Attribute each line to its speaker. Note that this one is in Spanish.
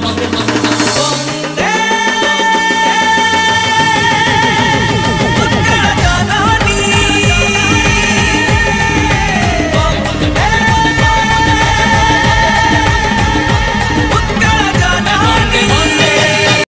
Speaker 1: vemos.